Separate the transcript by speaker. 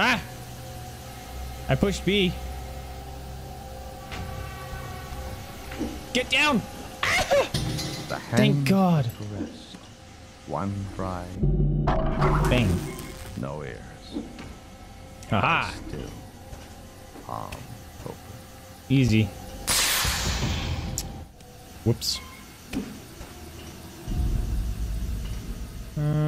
Speaker 1: Ah! I pushed B. Get down!
Speaker 2: The
Speaker 1: Thank God.
Speaker 2: rest. One cry,
Speaker 1: Bang.
Speaker 2: no ears.
Speaker 1: Aha!
Speaker 2: Still, palm open.
Speaker 1: Easy. Whoops. Uh,